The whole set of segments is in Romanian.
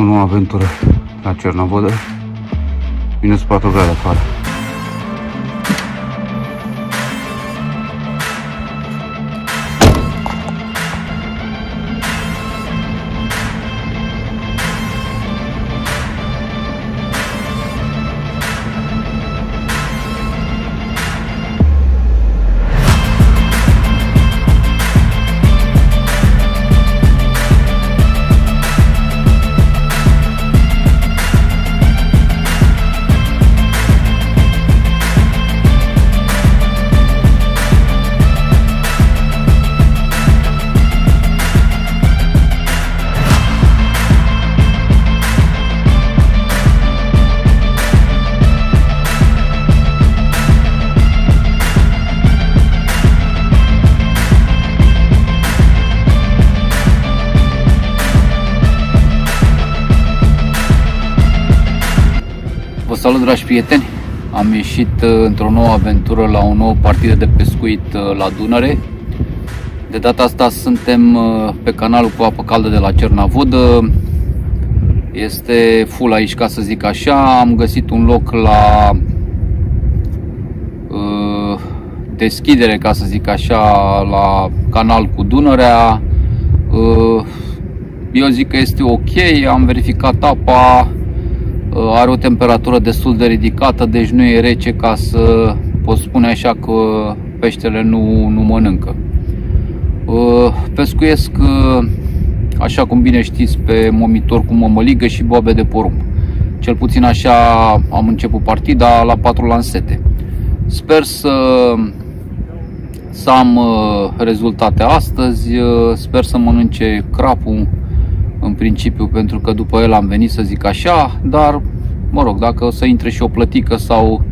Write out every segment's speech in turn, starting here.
o nouă aventură la Cernavodă. Minus 4 grade afară. Salut dragi prieteni! Am ieșit uh, într-o nouă aventură la o nouă partidă de pescuit uh, la Dunăre. De data asta suntem uh, pe canalul cu apă caldă de la Cernavodă. Este full aici ca să zic așa. Am găsit un loc la deschidere ca să zic așa la canal cu Dunărea. Eu zic că este ok, am verificat apa, Uh, are o temperatură destul de ridicată, deci nu e rece ca să pot spune așa că peștele nu, nu mănâncă. Uh, pescuiesc, uh, așa cum bine știți, pe momitor cu mămăligă și boabe de porumb. Cel puțin așa am început partida la 4 lansete. Sper să, să am rezultate astăzi, sper să mănânce crapul în principiu, pentru că după el am venit să zic așa, dar, mă rog, dacă o să intre și o plătică sau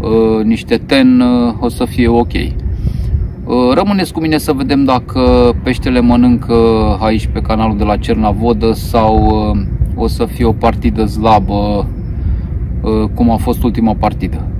uh, niște ten, uh, o să fie ok. Uh, rămâneți cu mine să vedem dacă peștele mănâncă aici pe canalul de la Cernavodă sau uh, o să fie o partidă slabă, uh, cum a fost ultima partidă.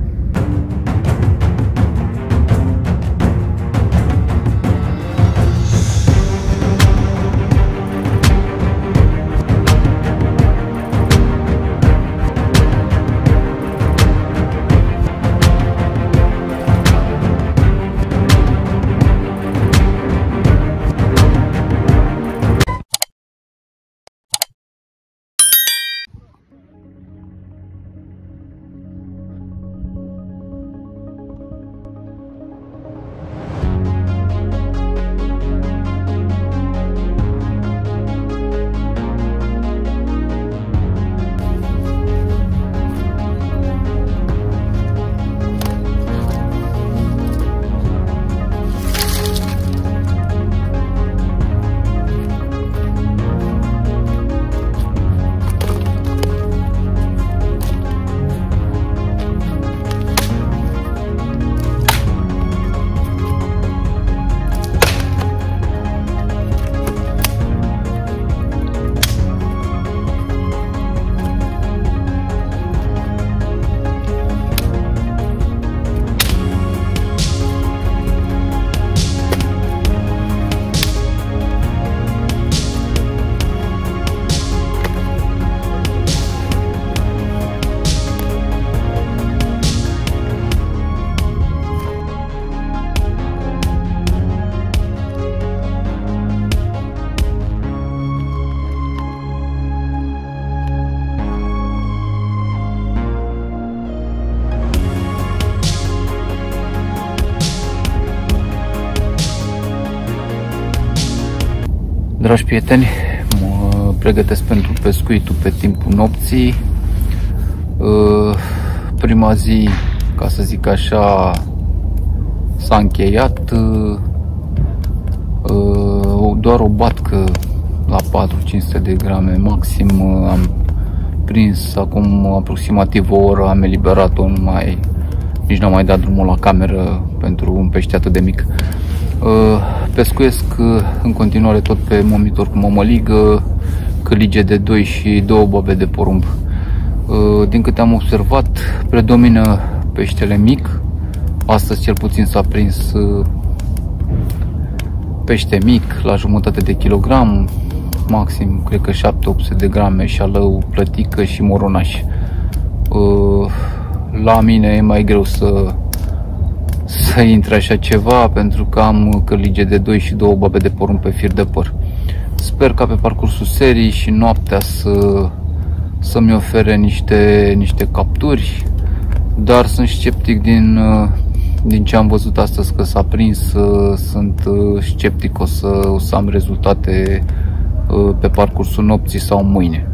Dragi prieteni, mă pregătesc pentru pescuitul pe timpul nopții. Uh, prima zi, ca să zic așa, s-a încheiat. Uh, uh, doar o batcă la 4-500 de grame maxim am prins acum aproximativ o oră, am eliberat-o, nu mai, nici n-am mai dat drumul la cameră pentru un pește atât de mic. Uh, pescuiesc uh, în continuare tot pe momitor cu mămăligă, călige de 2 și două bobe de porumb. Uh, din câte am observat, predomină peștele mic. Astăzi cel puțin s-a prins pește mic la jumătate de kilogram. maxim, cred că 7-800 de grame șalău, plătică și moronaș. Uh, la mine e mai greu să să intre așa ceva pentru că am cărlige de 2 și două babe de porumb pe fir de păr. Sper ca pe parcursul serii și noaptea să, să-mi ofere niște, niște capturi, dar sunt sceptic din, din ce am văzut astăzi că s-a prins, sunt sceptic o să, o să am rezultate pe parcursul nopții sau mâine.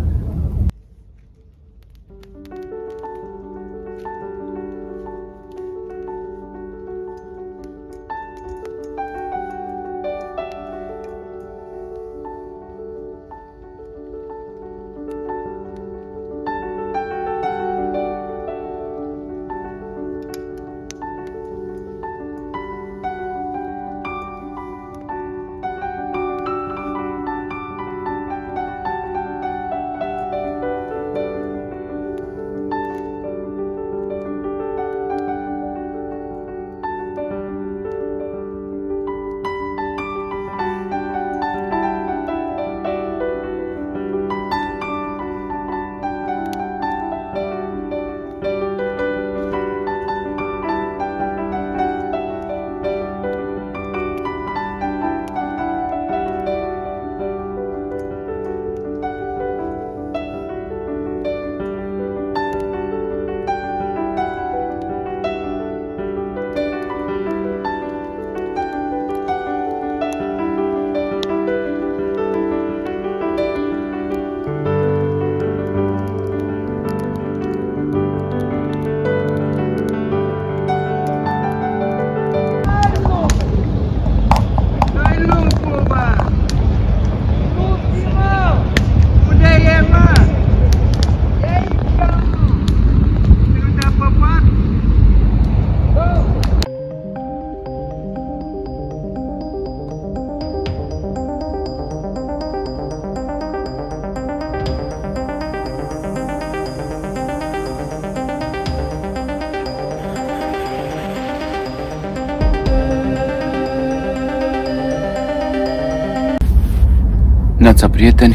Neața prieteni,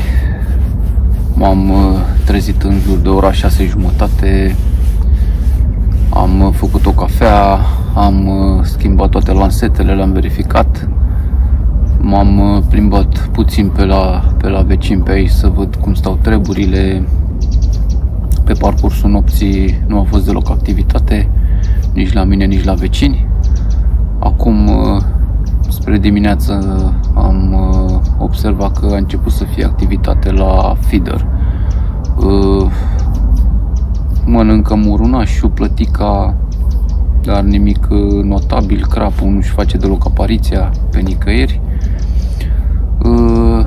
m-am uh, trezit în jur de ora 6 jumătate, am uh, făcut o cafea, am uh, schimbat toate lansetele, le-am verificat, m-am plimbat puțin pe la, pe la vecini pe aici să văd cum stau treburile, pe parcursul nopții nu a fost deloc activitate, nici la mine, nici la vecini. Acum, spre dimineață, am observat că a început să fie activitate la feeder. Uh, mănâncă murunașul, plătica, dar nimic uh, notabil, crapul nu-și face deloc apariția pe nicăieri. Uh,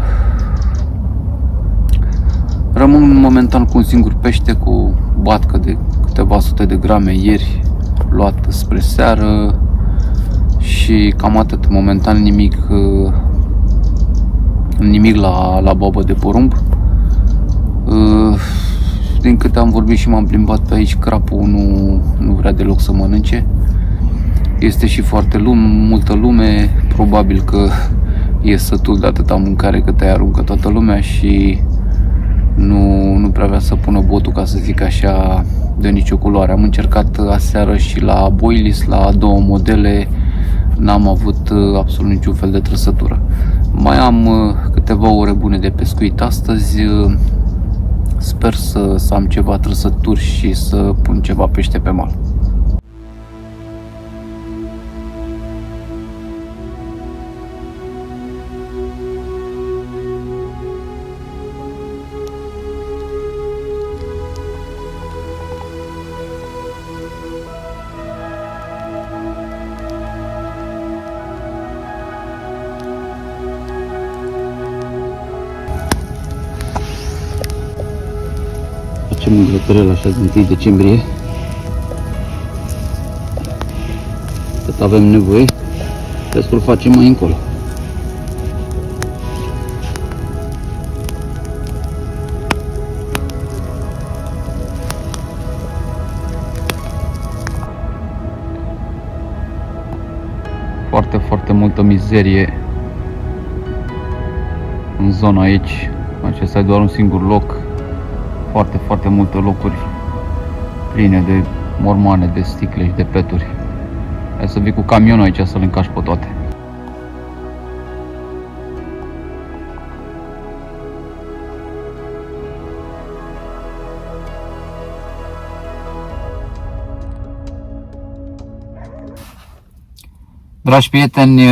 rămân momentan cu un singur pește cu batcă de câteva sute de grame ieri luat spre seară și cam atât. Momentan nimic nimic la, la bobă de porumb. Uh, din câte am vorbit și m-am plimbat pe aici, crapul nu, nu vrea deloc să mănânce. Este și foarte lume, multă lume, probabil că e sătul de atâta mâncare cât ai aruncă toată lumea și nu, nu prea vrea să pună botul, ca să zic așa, de nicio culoare. Am încercat aseară și la Boilis, la două modele, n-am avut uh, absolut niciun fel de trăsătură. Mai am uh, câteva ore bune de pescuit astăzi. Uh, sper să, să am ceva trăsături și să pun ceva pește pe mal. Facem un grătărel așa din 1 decembrie. Cât avem nevoie, restul facem mai încolo. Foarte, foarte multă mizerie în zona aici Acesta e doar un singur loc. Foarte, foarte multe locuri pline de mormane, de sticle și de peturi. Hai să vii cu camionul aici să le încași pe toate. Dragi prieteni,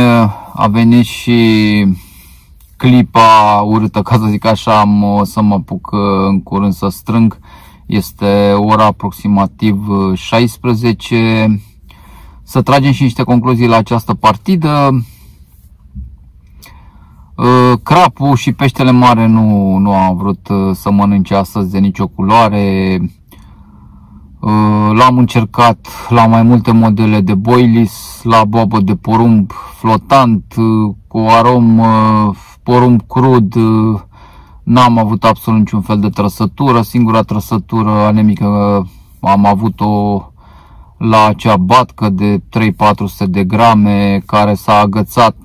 a venit și clipa urâtă, ca să zic așa, am o să mă apuc în curând să strâng. Este ora aproximativ 16. Să tragem și niște concluzii la această partidă. Crapul și peștele mare nu, nu am vrut să mănânce astăzi de nicio culoare. Uh, l-am încercat la mai multe modele de boilies, la boabă de porumb flotant, uh, cu arom uh, porumb crud, n-am avut absolut niciun fel de trăsătură, singura trăsătură anemică am avut-o la acea batcă de 3-400 de grame care s-a agățat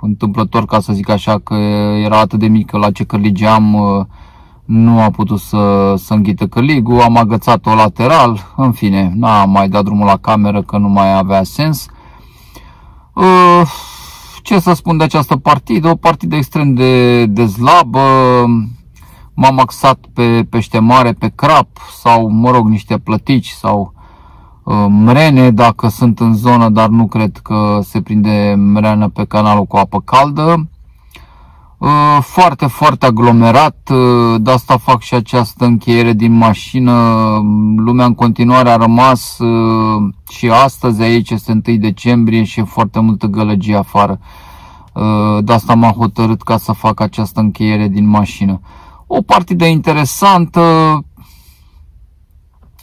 întâmplător, ca să zic așa, că era atât de mică la ce cărligeam nu a putut să, să înghită căligul, am agățat-o lateral, în fine, n-am mai dat drumul la cameră că nu mai avea sens. Uh, ce să spun de această partidă? O partidă extrem de, de slabă, m-am axat pe pește mare, pe crap sau, mă rog, niște plătici sau uh, mrene dacă sunt în zonă, dar nu cred că se prinde mrenă pe canalul cu apă caldă. Uh, foarte, foarte aglomerat, uh, de asta fac și această încheiere din mașină. Lumea în continuare a rămas uh, și astăzi aici este 1 decembrie și e foarte multă gălăgie afară. De asta m-am hotărât ca să fac această încheiere din mașină. O partidă interesantă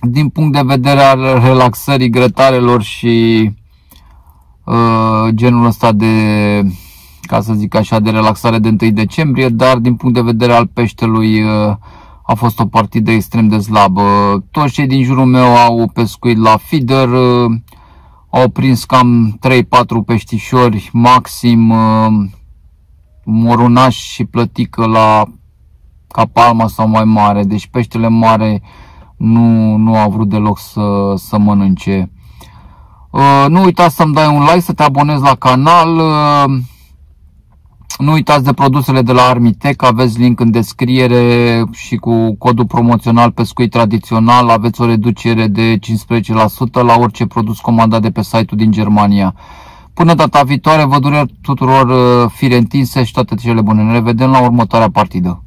din punct de vedere al relaxării grătarelor și genul ăsta de ca să zic așa, de relaxare de 1 decembrie, dar din punct de vedere al peștelui uh, a fost o partidă extrem de slabă. Toți cei din jurul meu au pescuit la feeder, uh, au prins cam 3-4 peștișori maxim, uh, morunaș și plătică la ca palma sau mai mare, deci peștele mare nu, nu a vrut deloc să, să mănânce. Nu uita să-mi dai un like, să te abonezi la canal, nu uitați de produsele de la Armitec, aveți link în descriere și cu codul promoțional pescuit tradițional aveți o reducere de 15% la orice produs comandat de pe site-ul din Germania. Până data viitoare, vă dură tuturor uh, fire întinse și toate cele bune. Ne revedem la următoarea partidă.